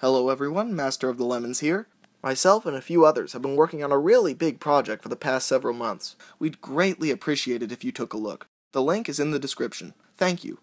Hello everyone, Master of the Lemons here. Myself and a few others have been working on a really big project for the past several months. We'd greatly appreciate it if you took a look. The link is in the description. Thank you.